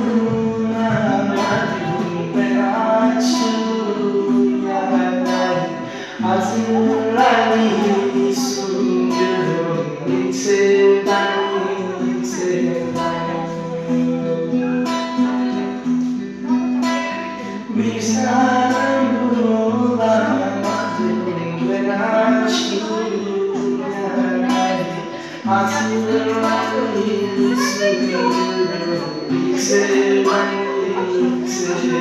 bulamadım ben açım yaralar Hazırlanı sunuyorum ilk sevdan ilk sevdan Bir sarım bulamadım Hazırlanı sunuyorum